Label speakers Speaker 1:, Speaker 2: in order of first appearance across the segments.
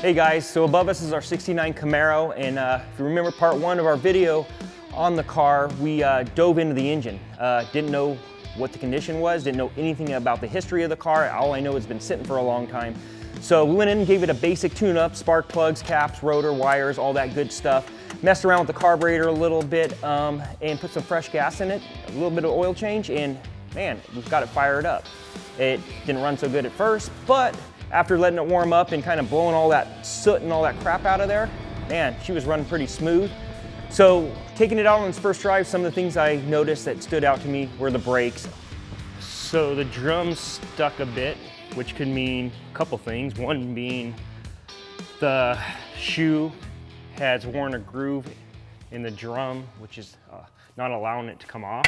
Speaker 1: Hey guys, so above us is our 69 Camaro, and uh, if you remember part one of our video on the car, we uh, dove into the engine. Uh, didn't know what the condition was, didn't know anything about the history of the car. All I know is it's been sitting for a long time. So we went in and gave it a basic tune-up, spark plugs, caps, rotor, wires, all that good stuff. Messed around with the carburetor a little bit um, and put some fresh gas in it, a little bit of oil change, and man, we've got it fired up. It didn't run so good at first, but after letting it warm up and kind of blowing all that soot and all that crap out of there, man, she was running pretty smooth. So taking it out on its first drive, some of the things I noticed that stood out to me were the brakes. So the drum stuck a bit, which could mean a couple things. One being the shoe has worn a groove in the drum, which is uh, not allowing it to come off.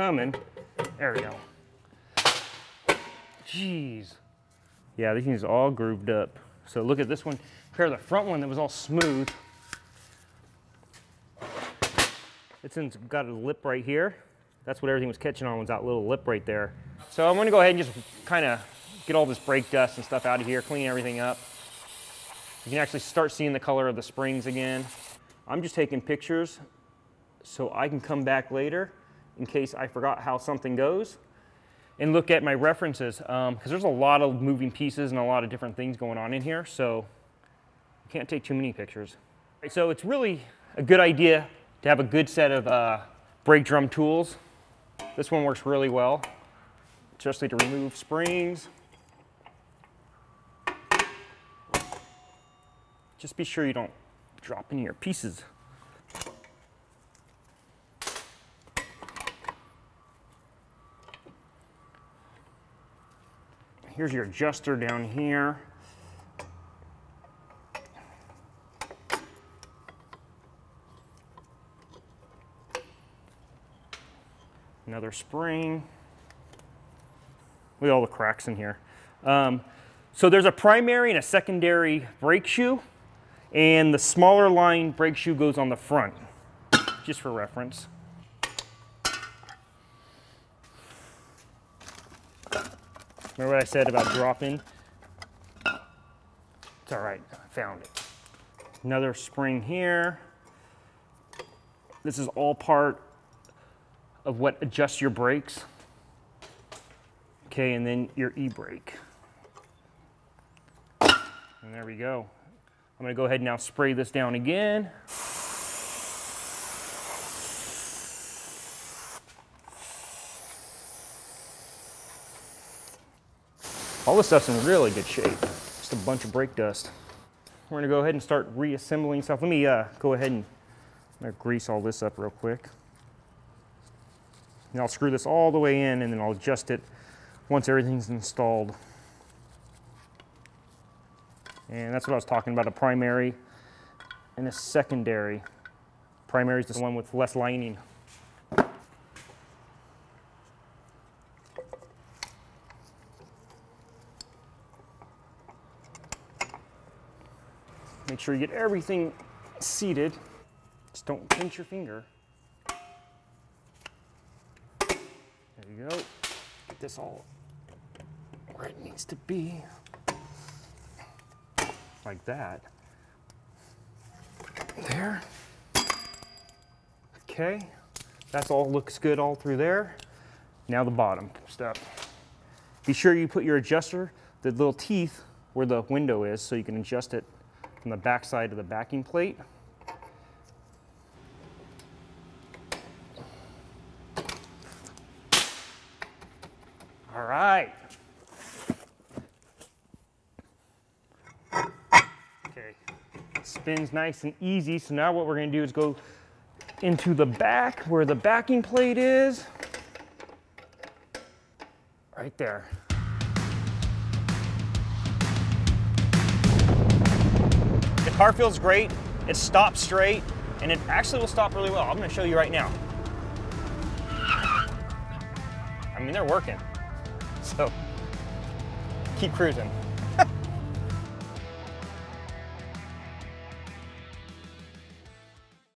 Speaker 1: Coming. There we go. Jeez. Yeah, these things all grooved up. So look at this one. Compare the front one that was all smooth. It's in, got a lip right here. That's what everything was catching on was that little lip right there. So I'm gonna go ahead and just kind of get all this brake dust and stuff out of here, clean everything up. You can actually start seeing the color of the springs again. I'm just taking pictures so I can come back later in case I forgot how something goes and look at my references because um, there's a lot of moving pieces and a lot of different things going on in here. So you can't take too many pictures. Right, So it's really a good idea to have a good set of uh, brake drum tools. This one works really well, especially to remove springs. Just be sure you don't drop any of your pieces. Here's your adjuster down here. Another spring. Look at all the cracks in here. Um, so there's a primary and a secondary brake shoe, and the smaller line brake shoe goes on the front, just for reference. Remember what I said about dropping? It's all right, I found it. Another spring here. This is all part of what adjusts your brakes. Okay, and then your e-brake. And there we go. I'm gonna go ahead and now spray this down again. All this stuff's in really good shape. Just a bunch of brake dust. We're gonna go ahead and start reassembling stuff. Let me uh, go ahead and grease all this up real quick. And I'll screw this all the way in and then I'll adjust it once everything's installed. And that's what I was talking about, a primary and a secondary. Primary is the one with less lining. Make sure you get everything seated. Just don't pinch your finger. There you go. Get this all where it needs to be. Like that. There. Okay. That's all looks good all through there. Now the bottom stuff. Be sure you put your adjuster, the little teeth where the window is so you can adjust it from the back side of the backing plate. All right. Okay, spins nice and easy. So now what we're gonna do is go into the back where the backing plate is. Right there. Car feels great, it stops straight, and it actually will stop really well. I'm gonna show you right now. I mean, they're working. So keep cruising.